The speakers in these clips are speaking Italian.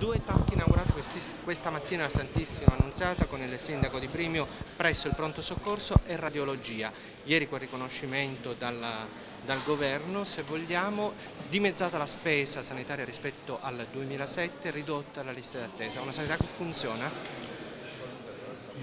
Due tacchi inaugurati questa mattina alla Santissima Annunziata con il sindaco di Primio presso il pronto soccorso e radiologia. Ieri quel riconoscimento dalla, dal governo, se vogliamo, dimezzata la spesa sanitaria rispetto al 2007, ridotta la lista d'attesa. Una sanità che funziona?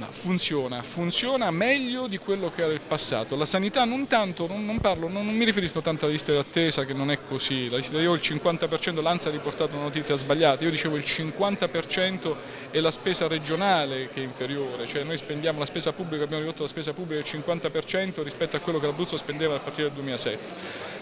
Funziona, funziona meglio di quello che era il passato. La sanità non tanto, non, non parlo, non, non, mi riferisco tanto alla lista d'attesa che non è così, la lista, io il 50%, l'ANSA ha riportato una notizia sbagliata, io dicevo il 50% è la spesa regionale che è inferiore, cioè noi spendiamo la spesa pubblica, abbiamo ridotto la spesa pubblica del 50% rispetto a quello che l'Abruzzo spendeva a partire dal 2007.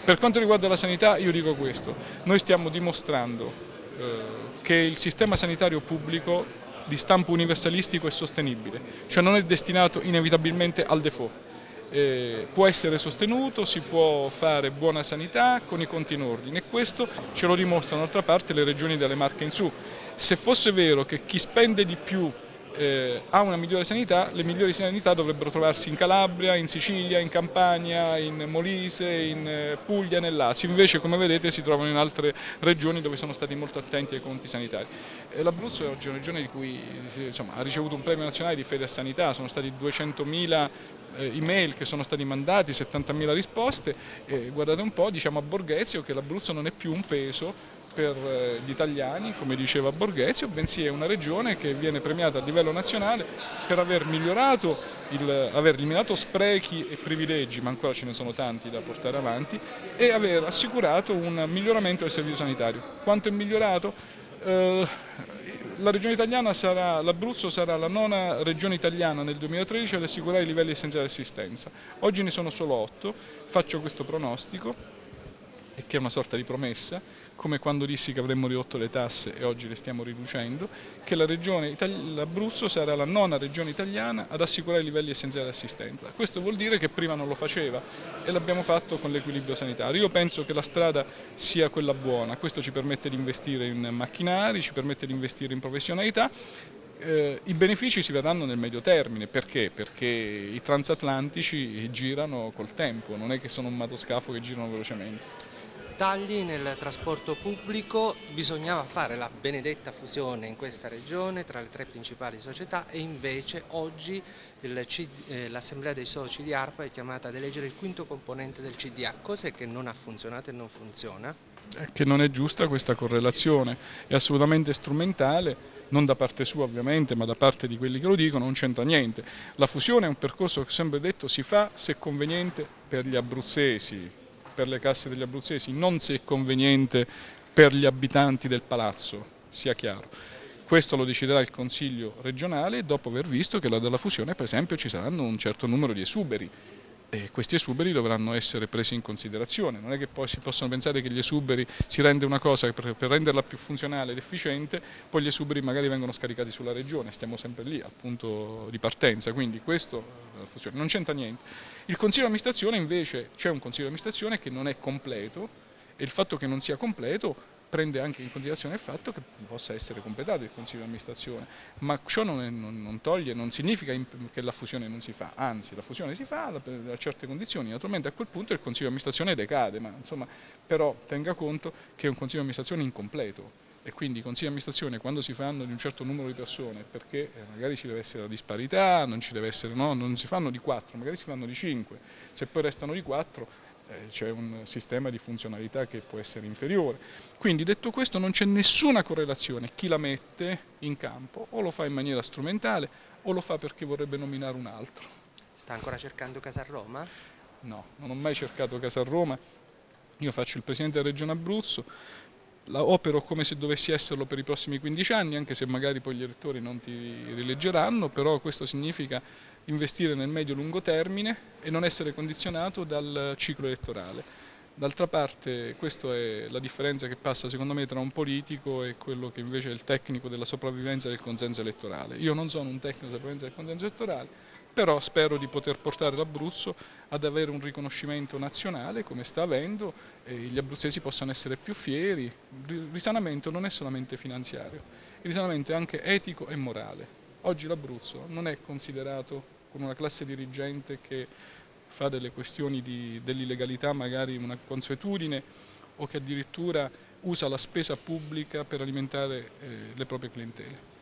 Per quanto riguarda la sanità io dico questo, noi stiamo dimostrando eh, che il sistema sanitario pubblico di stampo universalistico e sostenibile, cioè non è destinato inevitabilmente al default. Eh, può essere sostenuto, si può fare buona sanità con i conti in ordine e questo ce lo dimostrano d'altra parte le regioni delle Marche in su. Se fosse vero che chi spende di più eh, ha una migliore sanità, le migliori sanità dovrebbero trovarsi in Calabria, in Sicilia, in Campania, in Molise, in eh, Puglia, nel Lazio, invece come vedete si trovano in altre regioni dove sono stati molto attenti ai conti sanitari. L'Abruzzo è oggi una regione di cui insomma, ha ricevuto un premio nazionale di fede e sanità, sono stati 200.000 eh, email che sono stati mandati, 70.000 risposte, guardate un po', diciamo a Borghezio che l'Abruzzo non è più un peso per eh, gli italiani, come diceva Borghezio, bensì è una regione che viene premiata a livello nazionale per aver migliorato, il, aver eliminato sprechi e privilegi, ma ancora ce ne sono tanti da portare avanti, e aver assicurato un miglioramento del servizio sanitario. Quanto è migliorato? Eh, la regione italiana sarà, l'Abruzzo sarà la nona regione italiana nel 2013 ad assicurare i livelli essenziali di assistenza. Oggi ne sono solo otto, faccio questo pronostico e che è una sorta di promessa, come quando dissi che avremmo ridotto le tasse e oggi le stiamo riducendo, che l'Abruzzo sarà la nona regione italiana ad assicurare i livelli essenziali di assistenza. Questo vuol dire che prima non lo faceva e l'abbiamo fatto con l'equilibrio sanitario. Io penso che la strada sia quella buona, questo ci permette di investire in macchinari, ci permette di investire in professionalità eh, I benefici si vedranno nel medio termine, perché? Perché i transatlantici girano col tempo, non è che sono un motoscafo che girano velocemente tagli nel trasporto pubblico, bisognava fare la benedetta fusione in questa regione tra le tre principali società e invece oggi eh, l'assemblea dei soci di ARPA è chiamata ad eleggere il quinto componente del CDA. Cos'è che non ha funzionato e non funziona? Che non è giusta questa correlazione, è assolutamente strumentale non da parte sua ovviamente, ma da parte di quelli che lo dicono, non c'entra niente. La fusione è un percorso che ho sempre detto si fa se conveniente per gli abruzzesi, per le casse degli abruzzesi, non se è conveniente per gli abitanti del palazzo, sia chiaro. Questo lo deciderà il Consiglio regionale dopo aver visto che dalla fusione per esempio ci saranno un certo numero di esuberi. E questi esuberi dovranno essere presi in considerazione, non è che poi si possono pensare che gli esuberi si rende una cosa per, renderla più funzionale ed efficiente, poi gli esuberi magari vengono scaricati sulla regione, stiamo sempre lì al punto di partenza, quindi questo eh, non c'entra niente. Il consiglio di amministrazione invece c'è un consiglio di amministrazione che non è completo e il fatto che non sia completo prende anche in considerazione il fatto che possa essere completato il Consiglio di amministrazione, ma ciò non, è, non, non, toglie, non significa che la fusione non si fa, anzi la fusione si fa a certe condizioni, naturalmente a quel punto il Consiglio di amministrazione decade, ma insomma, però tenga conto che è un Consiglio di amministrazione incompleto e quindi i consigli di amministrazione quando si fanno di un certo numero di persone, perché eh, magari ci deve essere la disparità, non, ci deve essere, no, non si fanno di 4, magari si fanno di 5, se poi restano di 4 eh, c'è un sistema di funzionalità che può essere inferiore. Quindi detto questo non c'è nessuna correlazione, chi la mette in campo o lo fa in maniera strumentale o lo fa perché vorrebbe nominare un altro. Sta ancora cercando casa a Roma? No, non ho mai cercato casa a Roma, io faccio il Presidente della Regione Abruzzo, la opero come se dovessi esserlo per i prossimi 15 anni, anche se magari poi gli elettori non ti rileggeranno, però questo significa investire nel medio-lungo termine e non essere condizionato dal ciclo elettorale. D'altra parte questa è la differenza che passa secondo me tra un politico e quello che invece è il tecnico della sopravvivenza del consenso elettorale. Io non sono un tecnico della sopravvivenza del consenso elettorale, però spero di poter portare l'Abruzzo ad avere un riconoscimento nazionale come sta avendo e gli abruzzesi possano essere più fieri. Il risanamento non è solamente finanziario, il risanamento è anche etico e morale. Oggi l'Abruzzo non è considerato con una classe dirigente che fa delle questioni dell'illegalità magari una consuetudine o che addirittura usa la spesa pubblica per alimentare eh, le proprie clientele.